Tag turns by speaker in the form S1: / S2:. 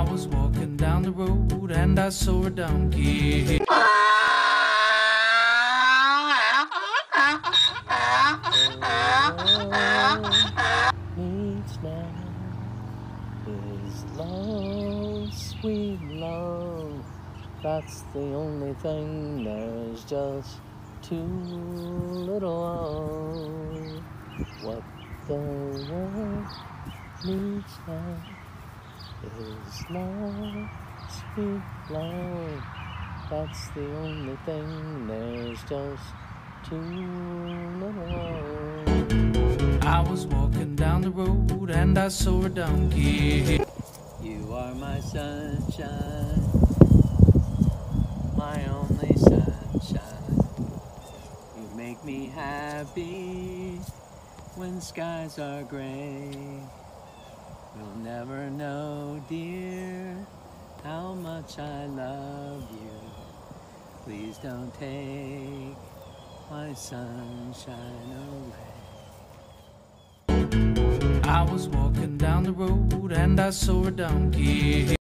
S1: I was walking down the road and I saw a donkey.
S2: Is long, sweet love. That's the only thing. There's just too little of what the world needs now is love, sweet love. That's the only thing. There's just too little.
S1: I was walking down the road and I saw a donkey.
S2: You are my sunshine, my only sunshine. You make me happy when skies are gray. You'll never know, much I love you. Please don't take my sunshine away.
S1: I was walking down the road and I saw a donkey.